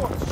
course.